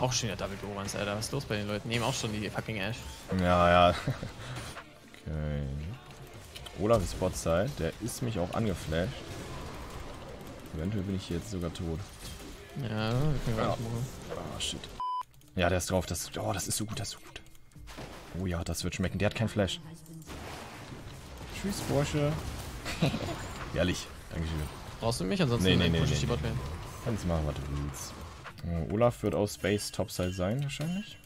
Auch schon wieder Double Gorans, Alter. Was ist los bei den Leuten? Nehmen auch schon die fucking Ash. Ja, ja. okay. Olaf ist Botside. Der ist mich auch angeflasht. Eventuell bin ich jetzt sogar tot. Ja, wir können gar Ja. nicht machen. Ah, shit. Ja, der ist drauf. Das, oh, das ist so gut, das ist so gut. Oh ja, das wird schmecken. Der hat keinen Flash. Tschüss, Bursche. Ehrlich. Dankeschön. Brauchst du mich? Ansonsten Nee, nee, nee, push ich nee, die Botlane. Kannst machen, was du willst. Oh, Olaf wird auf Space Topside sein, wahrscheinlich.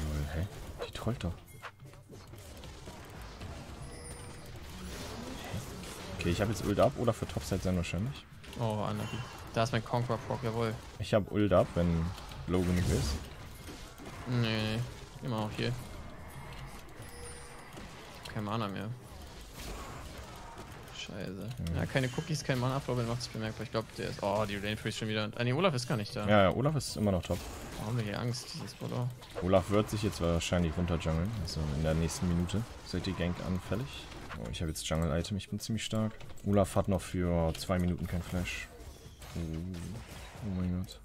Lol, hä? Die trollt doch. Hä? Okay, ich habe jetzt Ult ab. Olaf wird Topside sein, wahrscheinlich. Oh, Anarchy. Da ist mein Conqueror Proc, jawohl. Ich habe Ult ab, wenn Low genug ist. Nee, nee. Immer auch hier. Kein Mana mehr. Scheiße. Ja, keine Cookies, kein Mana Flow, macht es bemerkbar. Ich glaube, der ist. Oh, die Lane Freeze schon wieder. Ah, nee, Olaf ist gar nicht da. Ja, ja, Olaf ist immer noch top. Warum haben wir hier Angst, dieses Bolo? Olaf wird sich jetzt wahrscheinlich runterjungeln. Also in der nächsten Minute. Seid ihr Gank anfällig? Oh, ich habe jetzt Jungle-Item. Ich bin ziemlich stark. Olaf hat noch für zwei Minuten kein Flash. Oh, oh mein Gott.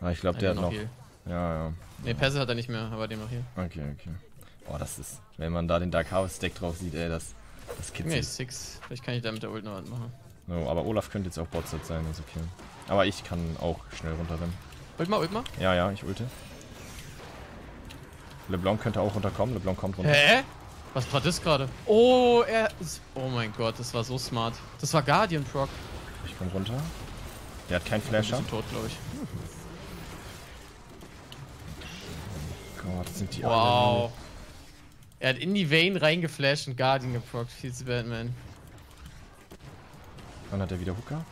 Ah, ich glaube, der hat noch... Heal. Ja, ja. Nee, Pässe hat er nicht mehr, aber dem noch hier. Okay, okay. Boah, das ist... Wenn man da den Dark Harvest Deck drauf sieht, ey, das... Das Nee, kitzelt. Six. Vielleicht kann ich da mit der Ult noch was machen. So, aber Olaf könnte jetzt auch Botsat sein, ist okay. Aber ich kann auch schnell runterrennen. Ult mal, ult mal. Ja, ja, ich ulte. LeBlanc könnte auch runterkommen. LeBlanc kommt runter. Hä? Was war das gerade? Oh, er ist. Oh mein Gott, das war so smart. Das war Guardian Proc. Ich komm runter. Der hat keinen Ein Flasher. bisschen tot, glaube ich. Gott, sind die Wow. Er hat in die Vein reingeflasht und Guardian geprockt. Viel zu Batman. Wann hat er wieder Hooker?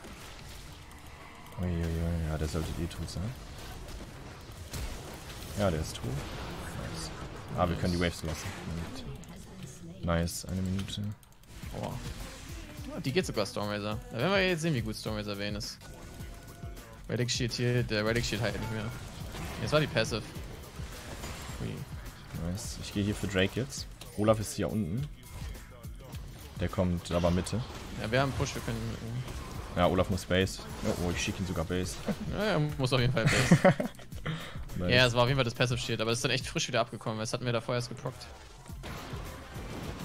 Uiuiui, ja, der sollte eh tot sein. Ja, der ist tot. Nice. Ah, wir können die Waves lassen. Nice, eine Minute. Boah. Oh, die geht sogar Stormraiser. Da werden wir jetzt sehen, wie gut Stormraiser Vayne ist. Relic Shield hier, der Relic Shield halt nicht mehr. Jetzt war die Passive. Ui. Nice. Ich gehe hier für Drake jetzt. Olaf ist hier unten. Der kommt aber Mitte. Ja, wir haben Push, wir können. Ja, Olaf muss Base. Oh, oh ich schicke ihn sogar Base. Ja, er muss auf jeden Fall Base. Nice. Ja, es war auf jeden Fall das Passive Shield, aber es ist dann echt frisch wieder abgekommen, weil das hatten wir da vorher erst geprockt.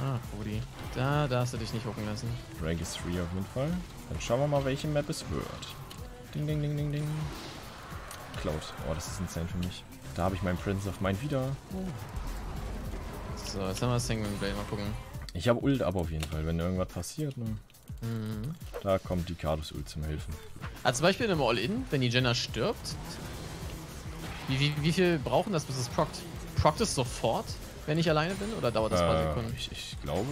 Ah, Rudi. Da darfst du dich nicht hocken lassen. Drake ist free auf jeden Fall. Dann schauen wir mal, welche Map es wird. Ding, ding, ding, ding, ding. Cloud. Oh, das ist insane für mich. Da habe ich meinen Prince of Mind wieder. So, jetzt haben wir Sanguine Blade, mal gucken. Ich habe Ult ab auf jeden Fall, wenn irgendwas passiert. Ne? Mhm. Da kommt die Cardus Ult zum Helfen. Also zum Beispiel einem All-In, wenn die Jenna stirbt, wie, wie, wie viel brauchen das, bis es prockt? Prockt es sofort, wenn ich alleine bin, oder dauert das ein paar Äh, Sekunden? ich, ich glaube,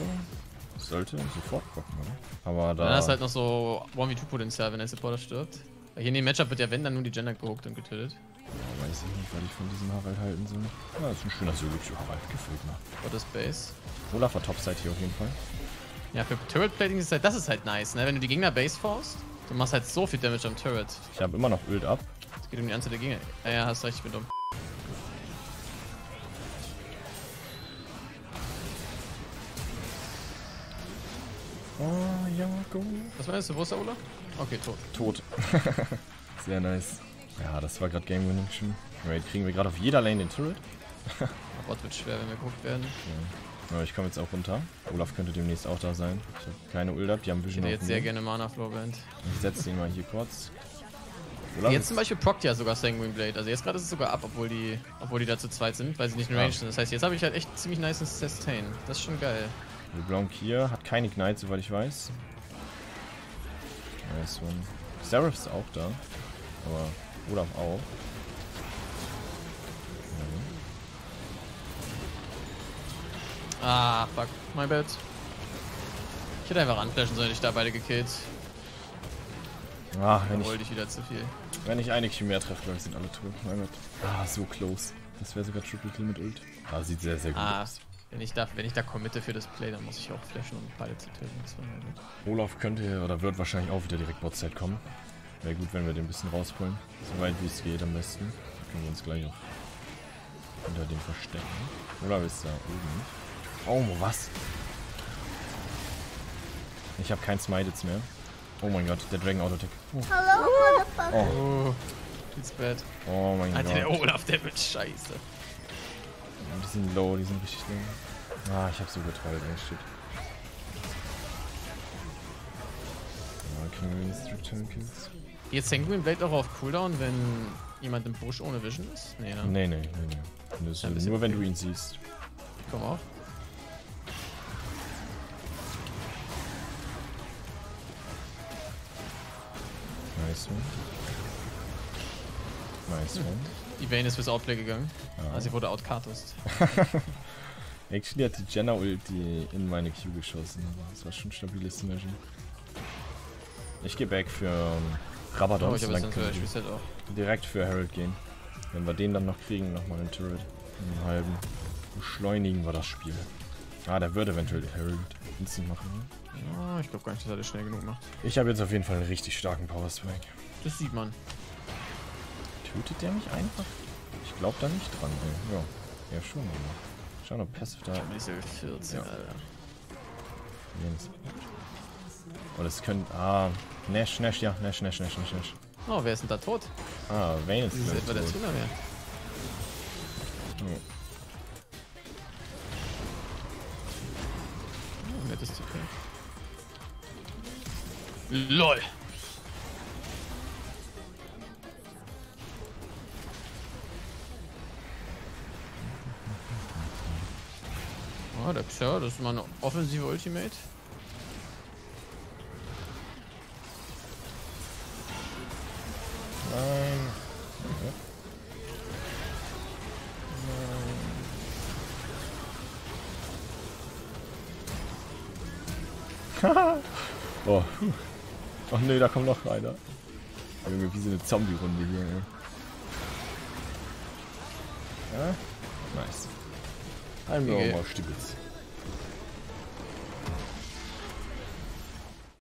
es sollte sofort blocken, oder? Aber da. Dann ist halt noch so 1v2-Potenzial, wenn der Supporter stirbt. Hier in dem Matchup wird ja, wenn, dann nur die Jenna gehuckt und getötet. Ja, weiß ich nicht, was ich von diesem Harald halten soll. Ja, das ist ein schöner zu Harald. Gefällt mir. Is Base? Olaf war Topside hier auf jeden Fall. Ja, für Turret Plating ist halt, das ist halt nice, ne? Wenn du die Gegner Base forst, du machst halt so viel Damage am Turret. Ich habe immer noch Ult ab. Es geht um die Anzahl der Gegner. Ja, ja, hast recht, ich bin dumm. Oh, ja, go. Was meinst du, wo ist der Ola? Okay, tot. Tot. Sehr nice. Ja, das war gerade Game Winning schon. Raid kriegen wir gerade auf jeder Lane den Turret. Bot wird schwer, wenn wir geguckt werden. Ja, ich komme jetzt auch runter. Olaf könnte demnächst auch da sein. Ich habe keine Ult ab, die haben Ich Vision hätte auf jetzt sehr gerne Mana Flow Band. Ich setze den mal hier kurz. Olaf Jetzt zum Beispiel prockt ja sogar Sanguine Blade. Also jetzt gerade ist es sogar ab, obwohl die, obwohl die da zu zweit sind, weil sie nicht in Range sind. Das heißt, jetzt habe ich halt echt ziemlich nice Sustain. Das ist schon geil. LeBlanc hier hat keine Ignite, soweit ich weiß. Nice one. Seraph ist auch da. Aber Olaf auch. Ah, fuck. My bad. Ich hätte einfach anflashen sollen, ich da beide gekillt. Ah, wenn ich, Wollte ich wieder zu viel. wenn ich eine mehr treffe, glaube ich, sind alle tot. Mein Gott. Ah, so close. Das wäre sogar Triple Kill mit Ult. Ah, sieht sehr, sehr gut Ah, aus. Wenn ich da, wenn ich da committe für das Play, dann muss ich auch flashen, um beide zu töten. Olaf könnte oder wird wahrscheinlich auch wieder direkt Botside kommen. Wäre gut, wenn wir den ein bisschen rausholen. So weit wie es geht am besten. Dann können wir uns gleich auch hinter dem verstecken. Olaf ist da oben. Oh, was? Ich habe kein Smite jetzt mehr. Oh mein Gott, der Dragon Autotech. Oh. Hello, motherfucker. Oh. It's bad. Oh mein Alter, der Gott. Olaf, der wird scheiße. Die sind low, die sind richtig low. Ah, ich hab so geteilt, ey, shit. Ja, kriegen wir jetzt Return Kills? Jetzt Sanguine Blade auch auf Cooldown, wenn jemand im Busch ohne Vision ist? Nee, ne? Nee, nee, nee, nee. Bisschen nur wenn du ihn siehst. Komm auf. Nice one. Nice one. Die Vayne ist fürs Outplay gegangen. Ja. Also sie wurde outcartust. Actually hat die Jenna Ulti in meine Q geschossen. Das war schon stabiles Synergy. Ich gehe back für ähm, Rabadon. Oh, ich dann können wir auch. direkt für Herald gehen. Wenn wir den dann noch kriegen, nochmal einen Turret. Einen halben. Beschleunigen wir das Spiel. Ah, der würde eventuell Herald instant machen. Ne? Ja, ich glaube gar nicht, dass er das schnell genug macht. Ich habe jetzt auf jeden Fall einen richtig starken Power Spike. Das sieht man. Tötet der mich einfach? Ich glaube da nicht dran, ey. Ja, ja schon. Aber. Schauen, ob Passive da Diese 14, Ja. Alter. Jens. Oh, das könnte. Ah, Nash, Nash, ja, Nash, Nash, Nash, Nash, Nash. Oh, wer ist denn da tot? Ah, Vayne ist Das ist etwa der. Tuner mehr. Oh. Oh, nettes TP. LOL! Oh, der Xer, das ist mal eine offensive Ultimate. Nein. Okay. Nein. oh. Ach nee, da kommt noch einer. Junge, wie so eine Zombie-Runde hier, ey. Ja? Nice. Einmal Okay. mal Stibitz.